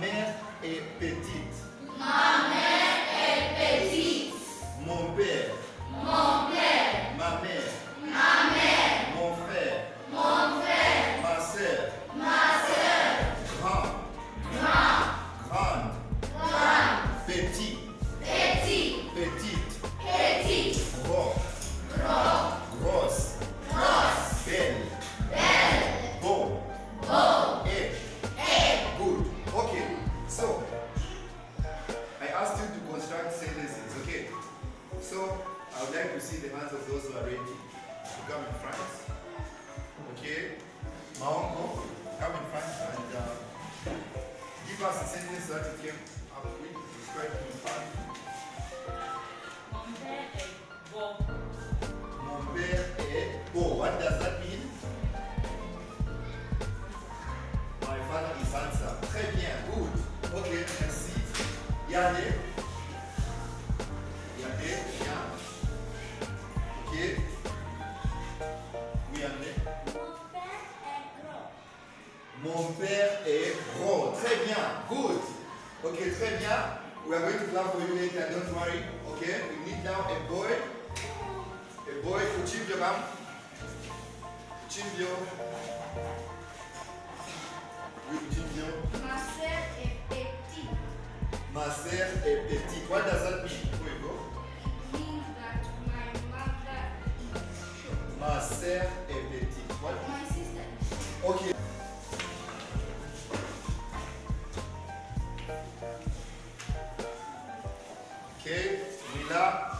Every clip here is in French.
mère est petite. See the hands of those who are ready to come in front. Okay. Maongo, come in front and uh, give us a sentence that you came up with. Describe it in Spanish. Mon père est beau. Mon père est beau. What does that mean? My father is handsome. Très bien. Good. Okay, merci. Yane. Mon père est gros. Très bien. Good. Ok, très bien. We are going to clap for you later. Don't worry. Okay. We need now a boy. A boy. Kuchimbio, come. Kuchimbio. Oui, Kuchimbio. Ma soeur est petite. Ma sœur est petite. What does that mean? Here we go? It means that my mother is short. Ma sœur Mila.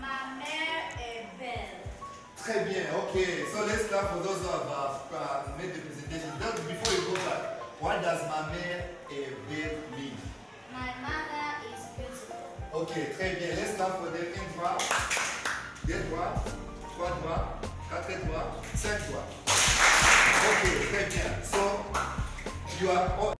Ma mère est belle. Très bien, ok. So let's clap for those who have uh, made the presentation. Just before you go back, what does ma mère est belle mean? My mother is beautiful. Ok, très bien. Let's clap for them. Un doigt, deux doigts, trois doigts, quatre doigts, cinq doigts. Ok, très bien. So, you are all